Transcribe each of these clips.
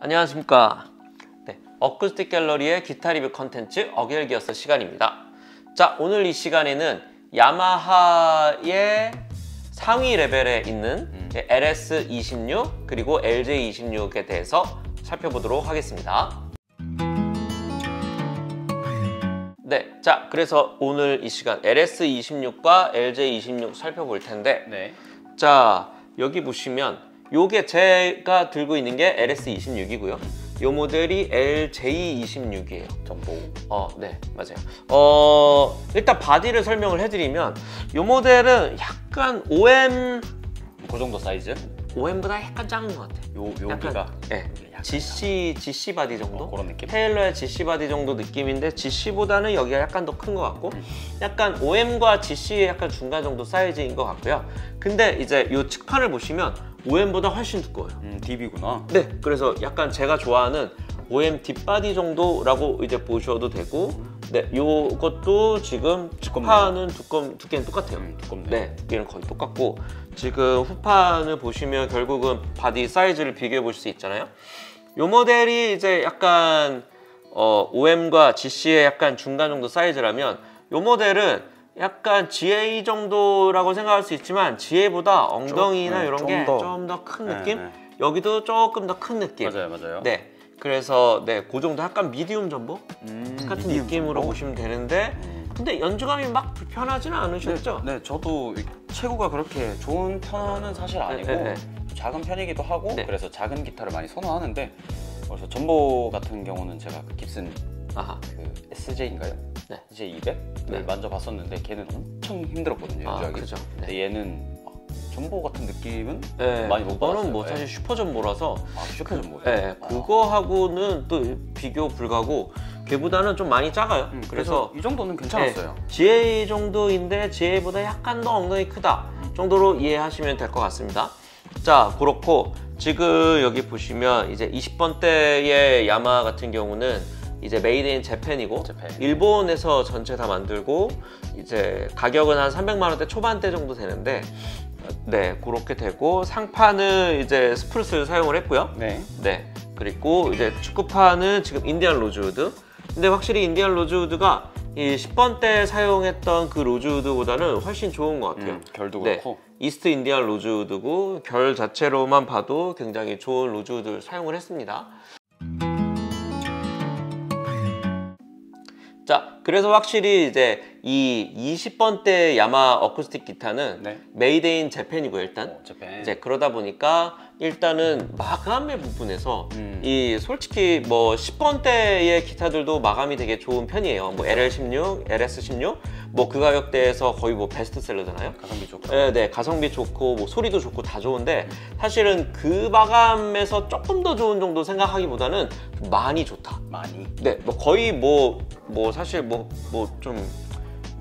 안녕하십니까. 네, 어쿠스틱 갤러리의 기타 리뷰 컨텐츠 어겔기어스 시간입니다. 자, 오늘 이 시간에는 야마하의 상위 레벨에 있는 음. LS26 그리고 LJ26에 대해서 살펴보도록 하겠습니다. 네, 자, 그래서 오늘 이 시간 LS26과 LJ26 살펴볼 텐데 네. 자 여기 보시면 요게 제가 들고 있는 게 LS26이고요. 요 모델이 LJ26이에요. 점보. 어, 네, 맞아요. 어, 일단 바디를 설명을 해드리면 요 모델은 약간 OM, 그 정도 사이즈? OM보다 약간 작은 것 같아 요. 요 여기가 네, 약간 GC, GC 바디 정도? 어, 그런 느낌? 테일러의 GC 바디 정도 느낌인데 GC보다는 여기가 약간 더 큰 것 같고 약간 OM과 GC의 약간 중간 정도 사이즈인 것 같고요. 근데 이제 이 측판을 보시면 OM보다 훨씬 두꺼워요. 음, DB구나. 네, 그래서 약간 제가 좋아하는 OM deep body 정도라고 이제 보셔도 되고, 네, 요것도 지금 측판은 두꺼, 두께는 똑같아요. 음, 두껍네. 네, 두께는 거의 똑같고 지금 후판을 보시면 결국은 바디 사이즈를 비교해 보실 수 있잖아요. 요 모델이 이제 약간 어, OM과 GC의 약간 중간 정도 사이즈라면 요 모델은 약간 GA 정도라고 생각할 수 있지만 GA보다 엉덩이나 네, 이런 좀게 더. 좀더큰 네, 느낌? 네. 여기도 조금 더 큰 느낌. 맞아요, 맞아요. 네. 그래서 네, 그 정도 약간 미디움 전보 음, 같은 미디움 느낌으로 정도? 보시면 되는데 음. 근데 연주감이 막 불편하지는 않으셨죠? 네, 저도 이 체구가 그렇게 좋은 편은 사실 아니고 네, 네, 작은 편이기도 하고 네. 그래서 작은 기타를 많이 선호하는데 그래서 전보 같은 경우는 제가 그 깁슨 아하. 그 SJ인가요? 네. SJ200을 네. 만져봤었는데 걔는 엄청 힘들었거든요 아, 연주하기. 그죠. 네. 근데 얘는 아, 전보 같은 느낌은 네, 많이 못 그거는 받았어요. 뭐 네. 사실 슈퍼 전보라서 아 슈퍼 전보. 네, 그거하고는 또 비교 불가고 걔보다는 좀 많이 작아요. 음, 그래서 그래서 이 정도는 괜찮았어요. 네, GA 정도인데 GA보다 약간 더 엉덩이 크다 정도로 이해하시면 될 것 같습니다. 자, 그렇고 지금 여기 보시면 이제 20번대의 야마하 같은 경우는 이제 made in Japan이고 Japan. 일본에서 전체 다 만들고 이제 가격은 한 300만 원대 초반대 정도 되는데 네, 그렇게 되고 상판은 이제 spruce를 사용을 했고요. 네. 네. 그리고 이제 측후판은 지금 Indian rosewood. 근데 확실히 Indian rosewood가 이 10번 때 사용했던 그 rosewood보다는 훨씬 좋은 것 같아요. 음, 결도 네. 그렇고. East Indian rosewood고 결 자체로만 봐도 굉장히 좋은 rosewood를 사용을 했습니다. 자, 그래서 확실히 이제 이 20번 때 야마하 어쿠스틱 기타는 네. made in Japan이고 일단 어, Japan. 이제 그러다 보니까 일단은 마감의 부분에서 음. 이 솔직히 뭐 10번대의 기타들도 마감이 되게 좋은 편이에요. 뭐 LL16, LS16 뭐 그 가격대에서 거의 뭐 베스트셀러잖아요. 가성비 좋고. 네, 네, 가성비 좋고 뭐 소리도 좋고 다 좋은데 사실은 그 마감에서 조금 더 좋은 정도 생각하기보다는 좀 많이 좋다. 많이. 네, 뭐 거의 뭐뭐 사실 뭐 뭐좀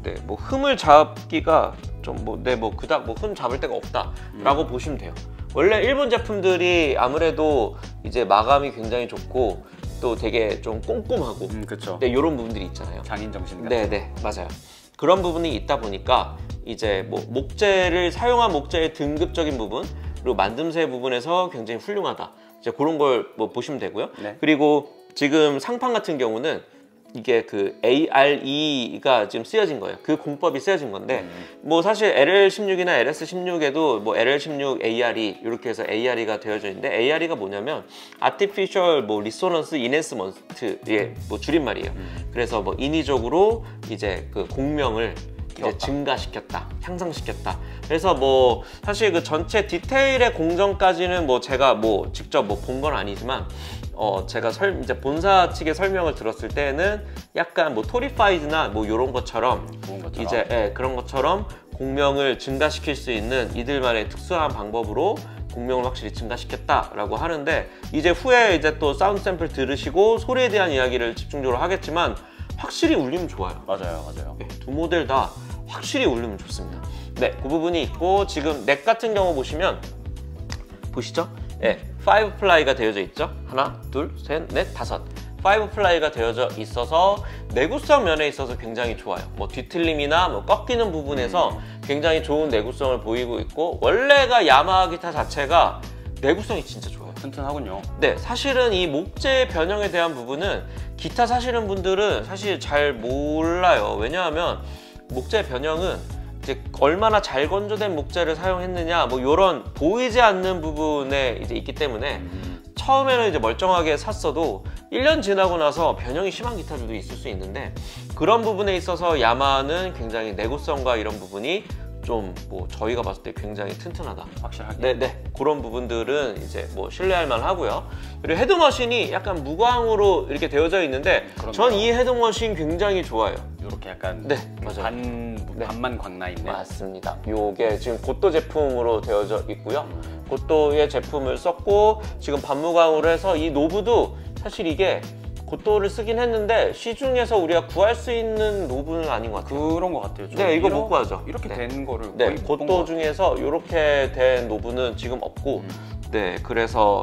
네, 뭐 흠을 잡기가 좀뭐네뭐 그닥 뭐 흠 잡을 데가 없다라고 음. 보시면 돼요. 원래 일본 제품들이 아무래도 이제 마감이 굉장히 좋고 또 되게 좀 꼼꼼하고 음, 그렇죠. 네, 이런 부분들이 있잖아요. 장인 정신 같은. 네, 네, 맞아요. 그런 부분이 있다 보니까 이제 뭐 목재를 사용한 목재의 등급적인 부분 그리고 만듦새 부분에서 굉장히 훌륭하다. 이제 그런 걸 뭐 보시면 되고요. 네. 그리고 지금 상판 같은 경우는 이게 그 ARE가 지금 쓰여진 거예요. 그 공법이 쓰여진 건데 음. 뭐 사실 LL16이나 LS16에도 뭐 LL16 ARE 이렇게 해서 ARE가 되어져 있는데 ARE가 뭐냐면 Artificial 뭐 Resonance Enhancement의 뭐 줄임말이에요. 음. 그래서 뭐 인위적으로 이제 그 공명을 이제. 증가시켰다, 향상시켰다. 그래서 뭐 사실 그 전체 디테일의 공정까지는 뭐 제가 뭐 직접 뭐 본 건 아니지만 어 제가 설 이제 본사 측의 설명을 들었을 때는 약간 뭐 torrefied나 뭐 이런 것처럼 것처럼. 이제 예, 그런 것처럼 공명을 증가시킬 수 있는 이들만의 특수한 방법으로 공명을 확실히 증가시켰다라고 하는데 이제 후에 이제 또 사운드 샘플 들으시고 소리에 대한 이야기를 집중적으로 하겠지만 확실히 울림은 좋아요. 맞아요, 맞아요. 네, 두 모델 다 확실히 울림은 좋습니다. 네, 그 부분이 있고 지금 넥 같은 경우 보시면 보시죠? 네, 5 ply가 되어져 있죠. 하나, 둘, 셋, 넷, 다섯. 5 ply가 되어져 있어서 내구성 면에 있어서 굉장히 좋아요. 뭐 뒤틀림이나 뭐 꺾이는 부분에서 굉장히 좋은 내구성을 보이고 있고 원래가 야마하 기타 자체가 내구성이 진짜 좋아요. 튼튼하군요. 네, 사실은 이 목재 변형에 대한 부분은 기타 사시는 분들은 사실 잘 몰라요. 왜냐하면 목재 변형은 이제 얼마나 잘 건조된 목재를 사용했느냐, 뭐 이런 보이지 않는 부분에 이제 있기 때문에 처음에는 이제 멀쩡하게 샀어도 1년 지나고 나서 변형이 심한 기타들도 있을 수 있는데 그런 부분에 있어서 야마는 굉장히 내구성과 이런 부분이 좀 뭐 저희가 봤을 때 굉장히 튼튼하다. 확실하게. 네, 네. 그런 부분들은 이제 뭐 신뢰할 만하고요. 그리고 헤드머신이 약간 무광으로 이렇게 되어져 있는데. 전 이 헤드머신 굉장히 좋아요. 이렇게 약간 네, 맞아요. 반 네. 반만 광나 있네. 맞습니다. 요게 지금 고토 제품으로 되어져 있고요. 고토의 제품을 썼고 지금 반무광으로 해서 이 노브도 사실 이게 고토를 쓰긴 했는데 시중에서 우리가 구할 수 있는 노브는 아닌 것 같아요. 그런 것 같아요. 네, 이거 이런- 못 구하죠. 이렇게 네. 된 거를 네, 고토 것 중에서 이렇게 된 노브는 지금 없고, 음. 네, 그래서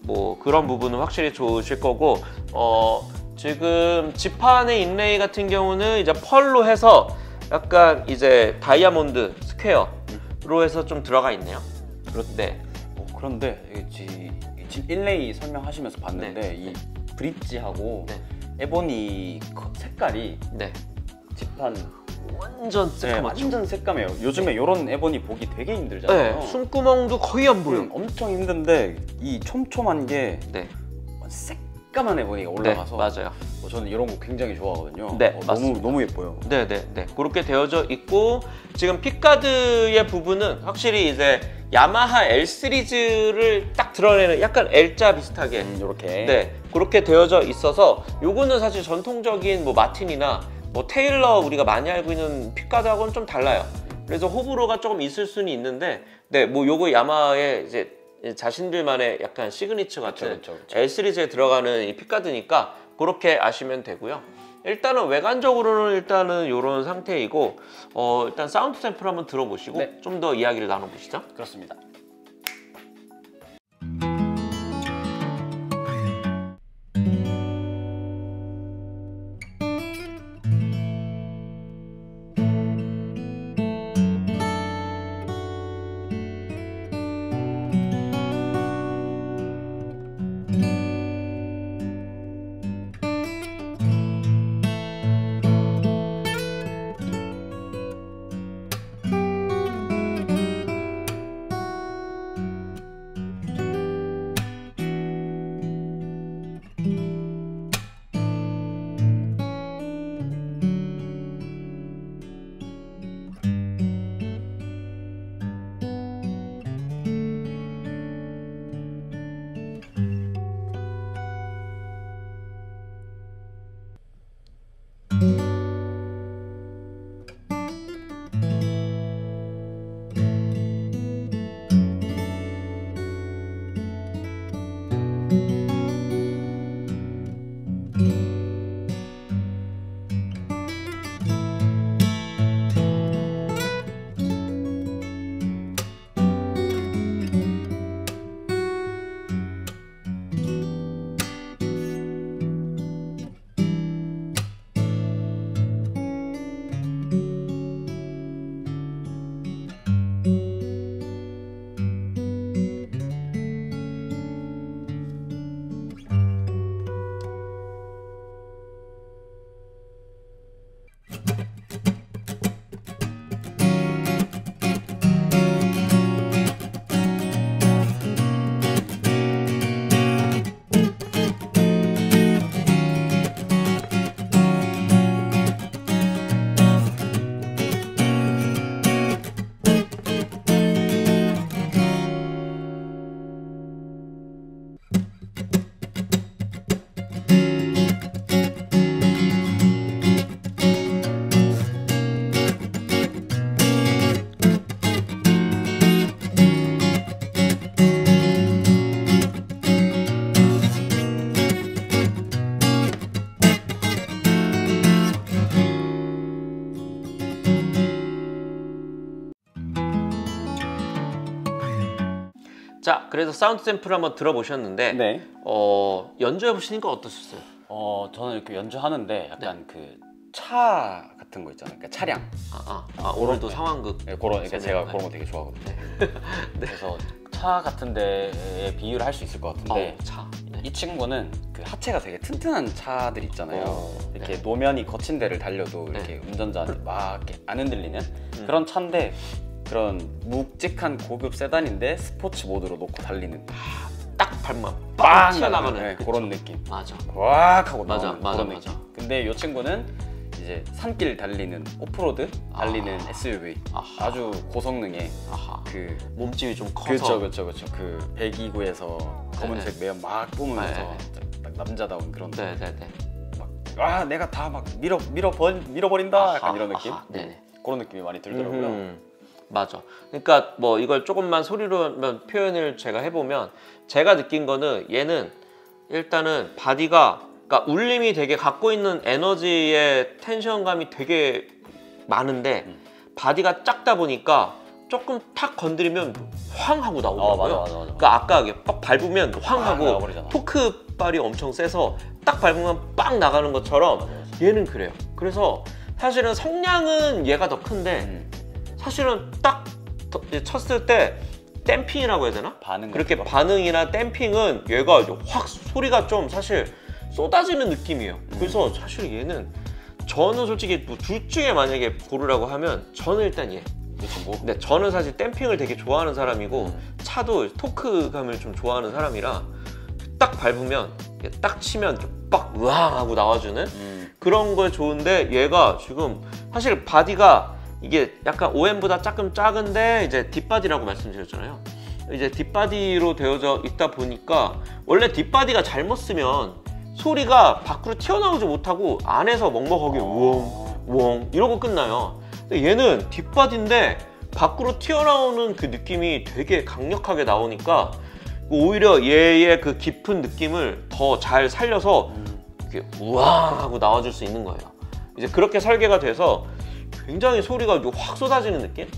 뭐 그런 부분은 확실히 좋으실 거고, 어, 지금 지판의 inlay 같은 경우는 이제 pearl로 해서 약간 이제 다이아몬드 square로 해서 좀 들어가 있네요. 네, 어, 그런데 이게 지- 이제 inlay 설명하시면서 봤는데 네. 이 브릿지하고 네. ebony 거- 색깔이 네, 지판 완전 네, 새까맣죠. 완전 새까매요. 요즘에 이런 ebony 보기 되게 힘들잖아요. 네, 숨구멍도 거의 안 보여. 음, 엄청 힘든데 이 촘촘한 게 네, 새까만 에보니가 네, 올라가서 맞아요. 어, 저는 이런 거 굉장히 좋아하거든요. 네, 어, 너무. 너무 예뻐요. 네, 네, 네. 그렇게 되어져 있고 지금 픽가드의 부분은 확실히 이제 야마하 L 시리즈를 딱 드러내는 약간 L자 비슷하게 음, 이렇게 네 그렇게 되어져 있어서 요거는 사실 전통적인 뭐 마틴이나 뭐 테일러 우리가 많이 알고 있는 픽가드하고는 좀 달라요. 그래서 호불호가 조금 있을 수는 있는데 네뭐 요거 야마의 이제 자신들만의 약간 시그니처 같은 그쵸, 그쵸, 그쵸. L 시리즈에 들어가는 이 pickguard니까 그렇게 아시면 되고요. 일단은 외관적으로는 일단은 이런 상태이고 어, 일단 사운드 샘플 한번 들어보시고 네. 좀더 이야기를 나눠보시죠. 그렇습니다. 자, 그래서 사운드 샘플 한번 들어보셨는데 네. 어, 연주해 보시니까 어떠셨어요? 어 저는 이렇게 연주하는데 약간 그 차 같은 거 있잖아요. 그러니까 차량. 아, 아, 아 오늘도 네. 상황극 네, 그런 그러니까. 제가 네. 그런 거 되게 좋아하거든요. 그래서 차 같은 데에 비유를 할 수 있을 것 같은데 어, 차. 네. 이 친구는 그 하체가 되게 튼튼한 차들 있잖아요. 어, 이렇게 네. 노면이 거친 데를 달려도 네. 이렇게 운전자한테 막 안 흔들리는 음. 그런 차인데 그런 묵직한 고급 세단인데 스포츠 모드로 놓고 달리는 딱 밟으면 빵빵 나가는 튀어나가는 네, 그쵸. 그런 느낌. 맞아. 꽉 하고 맞아, 나오는 맞아, 그런 맞아. 느낌. 근데 이 친구는 이제 산길 달리는 오프로드 달리는 아. SUV 아하. 아주 고성능의 아하. 그 몸집이 좀 커서 그렇죠 그렇죠 그렇죠 그 배기구에서 검은색 매연 막 뿜으면서 네, 딱 남자다운 그런 네네네. 아 내가 다 막 밀어 밀어 버, 밀어버린다 약간 이런 느낌 아하, 네네. 그런 느낌이 많이 들더라고요 음, 맞아. 그러니까 뭐 이걸 조금만 소리로 표현을 제가 해보면 제가 느낀 거는 얘는 일단은 바디가 그러니까 울림이 되게 갖고 있는 에너지의 tension감이 되게 많은데 음. 바디가 작다 보니까 조금 탁 건드리면 황 하고 어 나오더라고요. 맞아 맞아 맞아 그러니까 아까 이게 빡 밟으면 황막 하고. 토크 발이 엄청 세서 딱 밟으면 빵 나가는 것처럼. 얘는 그래요. 그래서 사실은 성량은 얘가 더 큰데 음, 사실은 딱 쳤을 때 댐핑이라고 해야 되나? 반응 그렇게 거? 반응이나 댐핑은 얘가 확 소리가 좀 사실 쏟아지는 느낌이에요. 음. 그래서 사실 얘는 저는 솔직히 뭐 둘 중에 만약에 고르라고 하면 저는 일단 얘. 이 친구 근데 저는 사실 댐핑을 되게 좋아하는 사람이고 음. 차도 토크감을 좀 좋아하는 사람이라 딱 밟으면 딱 치면 빡 으앙 하고 나와주는 음, 그런 거에 좋은데 얘가 지금 사실 바디가 이게 약간 OM보다 조금 작은데 이제 deep body라고 말씀드렸잖아요. 이제 deep body로 되어져 있다 보니까 원래 deep body가 잘못 쓰면 소리가 밖으로 튀어나오지 못하고 안에서 먹먹하게 우엉 우엉 이러고 끝나요. 근데 얘는 deep body인데 밖으로 튀어나오는 그 느낌이 되게 강력하게 나오니까 오히려 얘의 그 깊은 느낌을 더 잘 살려서 음, 이렇게 우왕 하고 나와줄 수 있는 거예요. 이제 그렇게 설계가 돼서 굉장히 소리가 확 쏟아지는 느낌?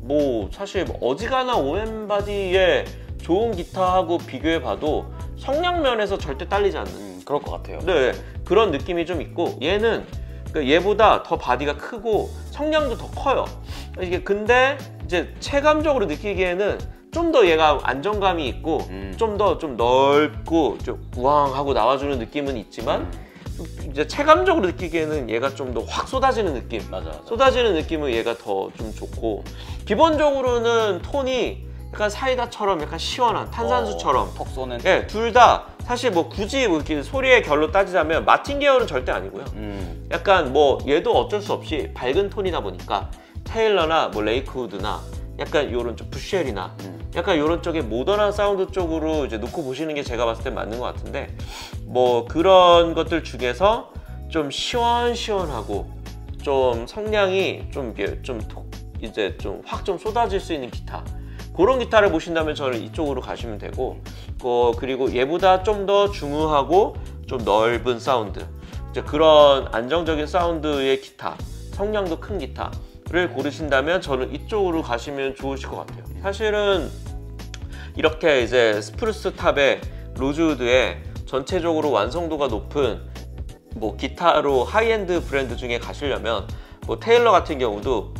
뭐 사실 뭐 어지간한 OM 바디의 좋은 기타하고 비교해봐도 성량 면에서 절대 딸리지 않는 음, 그럴 것 같아요 네, 그런 느낌이 좀 있고 얘는 그 얘보다 더 바디가 크고 성량도 더 커요. 이게 근데 이제 체감적으로 느끼기에는 좀 더 얘가 안정감이 있고 음. 좀더좀 넓고 좀 우왕하고 나와주는 느낌은 있지만 음, 이제 체감적으로 느끼기에는 얘가 좀 더 확 쏟아지는 느낌. 맞아 맞아. 쏟아지는 느낌은 얘가 더 좀 좋고 기본적으로는 톤이 약간 사이다처럼 약간 시원한 탄산수처럼. 어, 톡 쏘는? 예, 둘 다 사실 뭐 굳이 뭐 이렇게 소리의 결로 따지자면 마틴 계열은 절대 아니고요. 음, 약간 뭐 얘도 어쩔 수 없이 밝은 톤이다 보니까 테일러나 뭐 레이크우드나 약간 요런 쪽 부쉘이나 음. 약간 요런 쪽의 모던한 사운드 쪽으로 이제 놓고 보시는 게 제가 봤을 때 맞는 것 같은데 뭐 그런 것들 중에서 좀 시원시원하고 좀 성량이 좀좀 톡- 이제 좀 확 좀 쏟아질 수 있는 기타 그런 기타를 보신다면 저는 이쪽으로 가시면 되고 어, 그리고 얘보다 좀 더 중후하고 좀 넓은 사운드 이제 그런 안정적인 사운드의 기타 성량도 큰 기타 를 고르신다면 저는 이쪽으로 가시면 좋으실 것 같아요 사실은 이렇게 이제 spruce top의 로즈우드의 전체적으로 완성도가 높은 뭐 기타로 하이엔드 브랜드 중에 가시려면 뭐 테일러 같은 경우도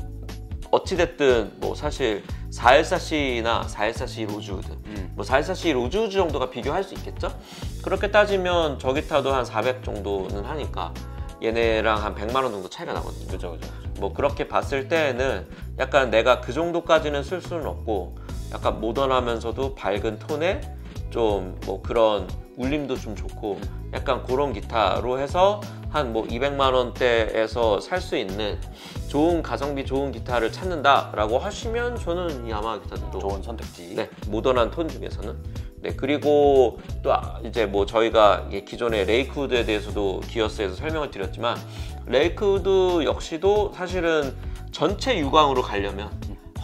어찌됐든 뭐 사실 414C나 414C 로즈우드 음. 뭐 414C 로즈우드 정도가 비교할 수 있겠죠? 그렇게 따지면 저 기타도 한 400 정도는 하니까 얘네랑 한 100만 원 정도 차이가 나거든요. 그죠 그죠 그죠. 뭐 그렇게 봤을 때에는 약간 내가 그 정도까지는 쓸 수는 없고 약간 모던하면서도 밝은 톤에 좀 뭐 그런 울림도 좀 좋고 약간 그런 기타로 해서 한 뭐 200만 원대에서 살 수 있는 좋은 가성비 좋은 기타를 찾는다라고 하시면 저는 이 야마하 기타도 좋은 선택지 네, 모던한 톤 중에서는. 네, 그리고 또 아- 이제 뭐 저희가 기존의 레이크우드에 대해서도 기어스에서 설명을 드렸지만 레이크우드 역시도 사실은 전체 유광으로 가려면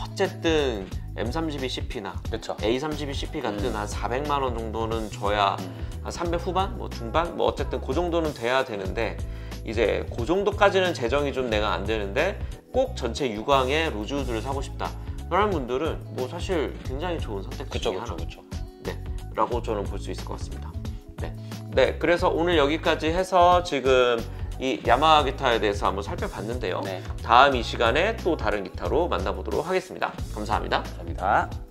어쨌든 M32CP나 그렇죠 A32CP 같은 한 400만 원 정도는 줘야 한 300 후반, 뭐 중반, 뭐 어쨌든 그 정도는 돼야 되는데 이제 그 정도까지는 재정이 좀 내가 안 되는데 꼭 전체 유광의 로즈우드를 사고 싶다. 그런 분들은 뭐 사실 굉장히 좋은 선택 그쵸 중에 그쵸 하나. 그쵸. 네, 라고 저는 볼 수 있을 것 같습니다. 네, 네, 그래서 오늘 여기까지 해서 지금 이 야마하 기타에 대해서 한번 살펴봤는데요. 네 다음 이 시간에 또 다른 기타로 만나보도록 하겠습니다. 감사합니다. 감사합니다